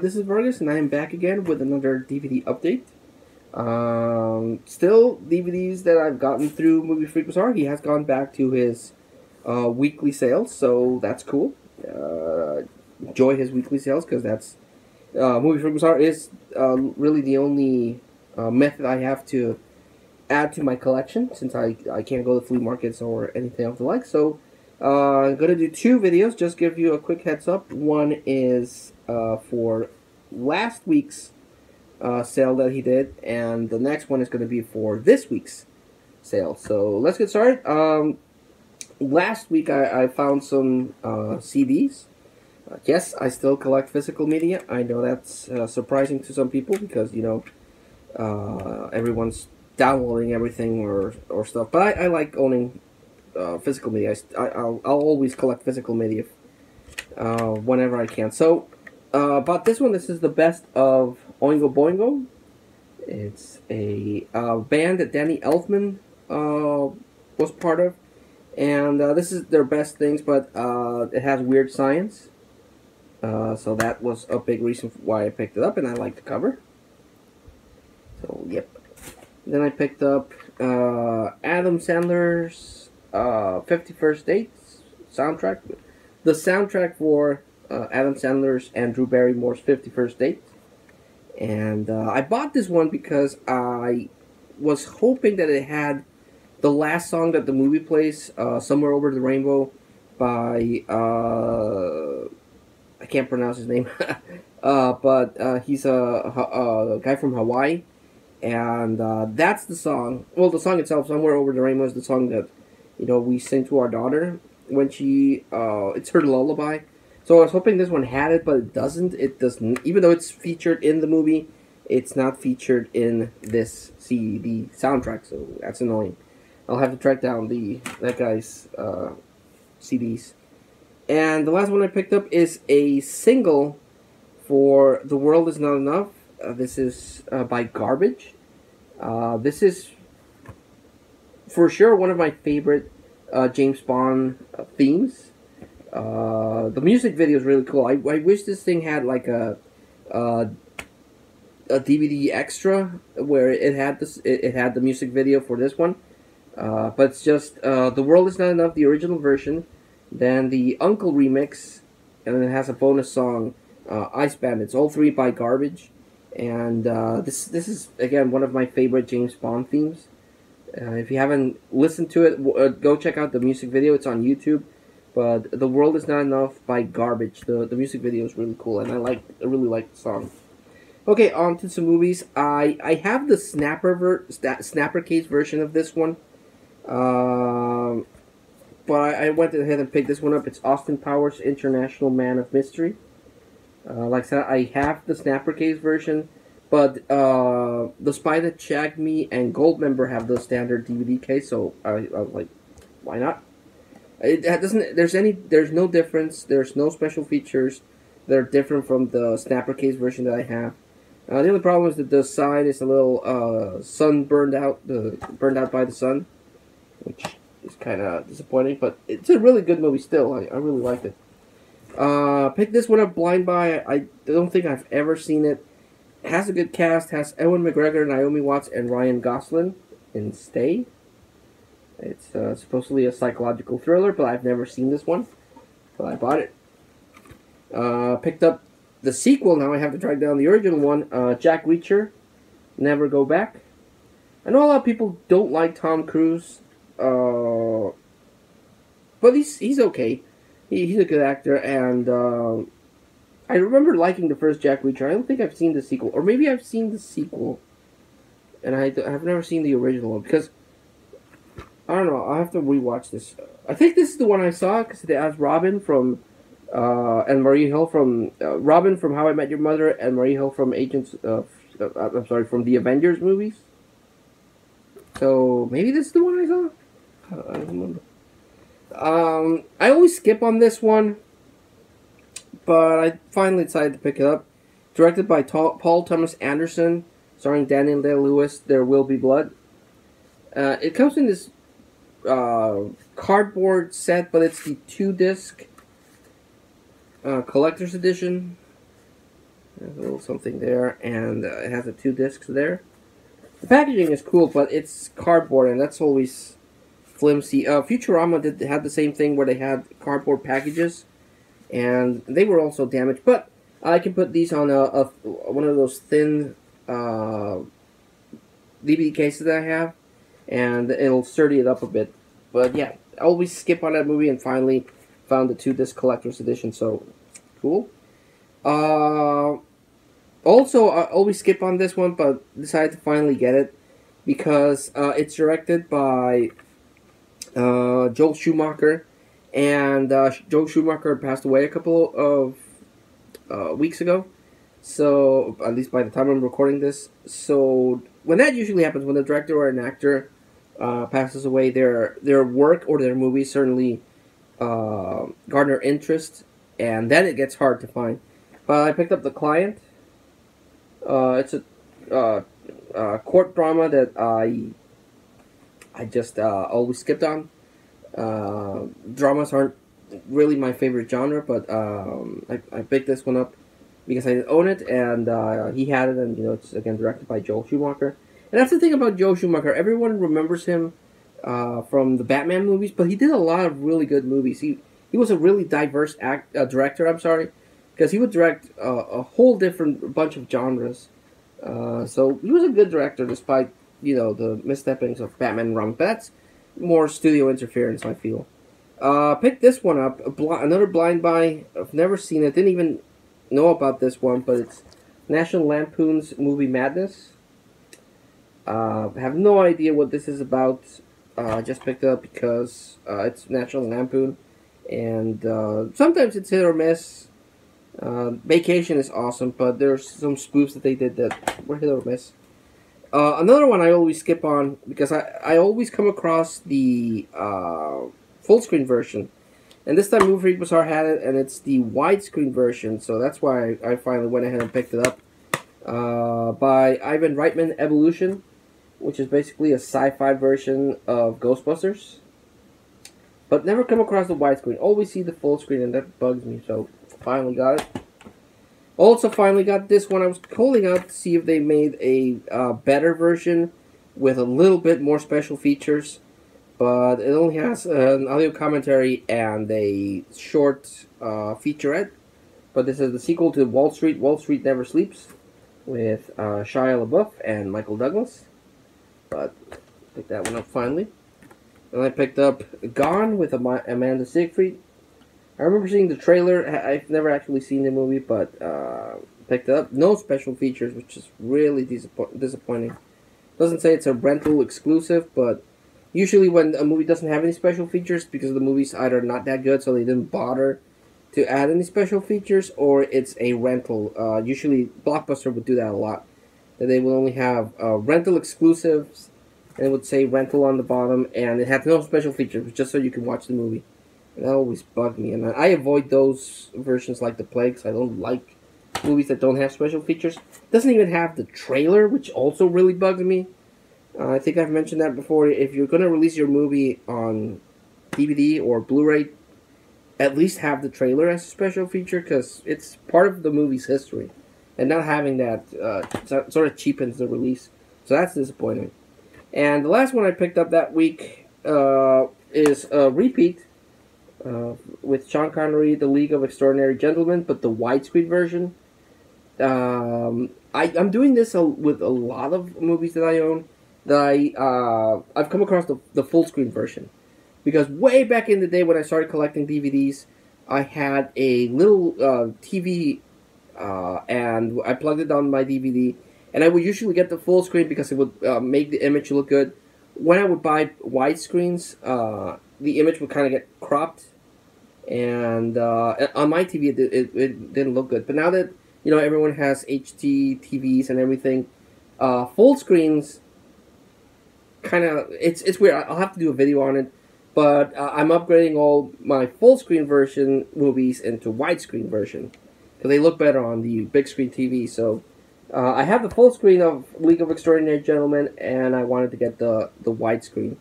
this is Vargas, and I am back again with another DVD update. Um, still, DVDs that I've gotten through Movie Freak Bazaar, he has gone back to his uh, weekly sales, so that's cool. Uh, enjoy his weekly sales because that's uh, Movie Freak Bazaar is uh, really the only uh, method I have to add to my collection since I, I can't go to flea markets or anything of the like. So uh, I'm going to do two videos, just give you a quick heads up. One is uh, for last week's uh, sale that he did, and the next one is going to be for this week's sale. So let's get started. Um, last week I, I found some uh, CDs. Uh, yes, I still collect physical media. I know that's uh, surprising to some people because, you know, uh, everyone's downloading everything or, or stuff. But I, I like owning uh, physical media. I, will I'll always collect physical media whenever I can. So, uh, about this one, this is the best of Oingo Boingo. It's a uh, band that Danny Elfman uh, was part of. And uh, this is their best things, but it has weird science. so that was a big reason why I picked it up, and I like the cover. So, yep. Then I picked up Adam Sandler's uh, 50 First Dates soundtrack. The soundtrack for uh, Adam Sandler's and Drew Barrymore's 50 First Date. And uh, I bought this one because I was hoping that it had the last song that the movie plays, uh, Somewhere Over the Rainbow, by, uh, I can't pronounce his name, uh, but uh, he's a, a, a, guy from Hawaii. And that's the song. Well, the song itself, Somewhere Over the Rainbow, is the song that you know, we sing to our daughter when she, it's her lullaby. So I was hoping this one had it, but it doesn't. It doesn't, even though it's featured in the movie, it's not featured in this CD soundtrack, so that's annoying. I'll have to track down the that guy's uh, CDs. And the last one I picked up is a single for "The World Is Not Enough." Uh, this is uh, by Garbage. Uh, this is for sure one of my favorite uh, James Bond uh, themes. Uh, the music video is really cool. I, I wish this thing had like a uh, a DVD extra where it had this it, it had the music video for this one. Uh, but it's just uh, the world is not enough. The original version, then the UNKLE remix, and then it has a bonus song, Ice Bandits. All three by Garbage, and this this is again one of my favorite James Bond themes. Uh, if you haven't listened to it, uh, go check out the music video. It's on YouTube. But "The World Is Not Enough" by Garbage. The the music video is really cool, and I like I really like the song. Okay, on to some movies. I I have the snapper ver- snapper case version of this one. Um, but I, I, went ahead and picked this one up. It's Austin Powers International Man of Mystery. Uh, like I said, I have the snapper case version. But uh, the Spy That Shagged Me and Goldmember have the standard DVD case, so I, I was like, why not? It doesn't. There's any. There's no difference. There's no special features that are different from the snapper case version that I have. Uh, the only problem is that the side is a little uh, sun burned out, the burned out buy the sun, which is kind of disappointing. But it's a really good movie still. I, I really liked it. Uh, pick this one up blind by. I don't think I've ever seen it has a good cast. Has Ewan McGregor, Naomi Watts, and Ryan Gosling in Stay. It's uh, supposedly a psychological thriller, but I've never seen this one. But I bought it. Uh, picked up the sequel. Now I have to track down the original one. Uh, Jack Reacher, Never Go Back. I know a lot of people don't like Tom Cruise, uh, but he's he's okay. He, he's a good actor, and uh, I remember liking the first Jack Reacher. I don't think I've seen the sequel, or maybe I've seen the sequel, and I have never seen the original one because I don't know. I have to rewatch this. I think this is the one I saw because they has Robin from uh, and Marie Hill from uh, Robin from How I Met Your Mother and Marie Hill from Agents. Uh, I'm sorry, from the Avengers movies. So maybe this is the one I saw. I don't remember. Um, I always skip on this one but I finally decided to pick it up. Directed by Paul Thomas Anderson, starring Daniel Day Lewis, There Will Be Blood. Uh, it comes in this uh, cardboard set, but it's the two disc uh, collector's edition. There's a little something there, and uh, it has the two discs there. The packaging is cool, but it's cardboard, and that's always flimsy. Uh, Futurama did had the same thing where they had cardboard packages, and they were also damaged. But I can put these on a, a one of those thin uh, DVD cases that I have, and it'll sturdy it up a bit. But yeah, I always skip on that movie, and finally found the two disc collector's edition. So cool. Uh, also, I always skip on this one, but decided to finally get it because uh, it's directed by uh, Joel Schumacher, and uh, Joel Schumacher passed away a couple of uh, weeks ago. So, at least by the time I'm recording this, so when that usually happens, when the director or an actor uh, passes away, their their work or their movie certainly uh, garner interest, and then it gets hard to find. But I picked up the client uh, it's a uh, uh, court drama that I I just uh, always skipped on. Dramas aren't really my favorite genre, but um, I, I picked this one up because I own it, and he had it, and you know it's again directed by Joel Schumacher. And that's the thing about Joe Schumacher. Everyone remembers him uh, from the Batman movies, but he did a lot of really good movies. He he was a really diverse act uh, director. I'm sorry, because he would direct uh, a whole different bunch of genres. Uh, so he was a good director, despite you know the missteppings of Batman and Robin. But that's more studio interference, I feel. Uh, picked this one up, bl- another blind buy. I've never seen it. Didn't even know about this one, but it's National Lampoon's Movie Madness. Uh, have no idea what this is about. Uh, just picked it up because uh, it's National Lampoon, and uh, sometimes it's hit or miss. Uh, Vacation is awesome, but there's some spoofs that they did that were hit or miss. Another one I always skip on because I, I always come across the full screen version. And this time Movie Freak Bazaar had it, and it's the widescreen version, so that's why I, I, finally went ahead and picked it up. Uh, by Ivan Reitman Evolution, which is basically a sci fi version of Ghostbusters. But never come across the widescreen. Always see the full screen, and that bugs me, so finally got it. Also, finally got this one. I was holding out to see if they made a uh, better version with a little bit more special features, but it only has an audio commentary and a short uh, featurette. But this is the sequel to Wall Street. Wall Street Never Sleeps, with uh, Shia LaBeouf and Michael Douglas. But picked that one up finally. And I picked up Gone with Amanda Seyfried. I remember seeing the trailer. I've never actually seen the movie, but uh, picked it up. No special features, which is really disappoint- disappointing. Doesn't say it's a rental exclusive, but usually when a movie doesn't have any special features because the movie's either not that good, so they didn't bother to add any special features, or it's a rental. Uh, usually, Blockbuster would do that a lot. That they would only have uh, rental exclusives, and it would say rental on the bottom, and it had no special features, just so you can watch the movie. That always bugged me, and I avoid those versions like the plague. Because I don't like movies that don't have special features. It doesn't even have the trailer, which also really bugs me. Uh, I think I've mentioned that before. If you're gonna release your movie on DVD or Blu-ray, at least have the trailer as a special feature because it's part of the movie's history, and not having that uh, sort of cheapens the release. So that's disappointing. And the last one I picked up that week uh, is a repeat uh, with Sean Connery, The League of Extraordinary Gentlemen, but the widescreen version. Um, I, am doing this with a lot of movies that I own. That I uh, I've come across the, the full screen version because way back in the day when I started collecting DVDs, I had a little uh, TV uh, and I plugged it on my DVD, and I would usually get the full screen because it would uh, make the image look good. When I would buy widescreens, uh, the image would kind of get cropped and uh, on my TV it, it, it, didn't look good. But now that you know everyone has HD TVs and everything, uh, full screens kind of it's it's weird. I'll have to do a video on it, but uh, I'm upgrading all my full screen version movies into widescreen version they look better on the big screen TV. So. Uh, I have the full screen of League of Extraordinary Gentlemen, and I wanted to get the the widescreen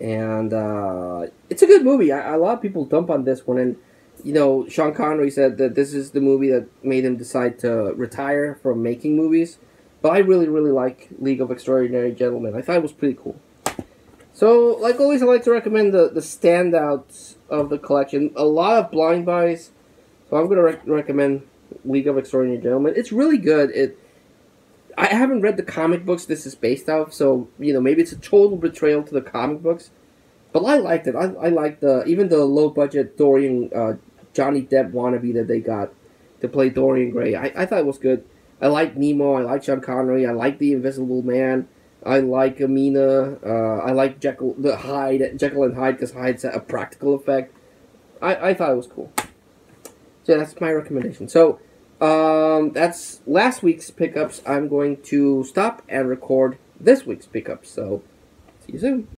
and uh, it's a good movie. I, a lot of people dump on this one, and you know, Sean Connery said that this is the movie that made him decide to retire from making movies. But I really, really like League of Extraordinary Gentlemen. I thought it was pretty cool. So, like always, I like to recommend the, the standouts of the collection. A lot of blind buys. So I'm going to rec- recommend League of Extraordinary Gentlemen. It's really good. It I haven't read the comic books this is based off, so you know maybe it's a total betrayal to the comic books. But I liked it. I, I liked the even the low budget Dorian uh, Johnny Depp wannabe that they got to play Dorian Gray. I, I thought it was good. I like Nemo. I like Sean Connery. I like the Invisible Man. I like Amina. Uh, I like Jekyll the Hyde Jekyll and Hyde because Hyde's a practical effect. I, I thought it was cool. So that's my recommendation. So um, that's last week's pickups. I'm going to stop and record this week's pickups. So see you soon.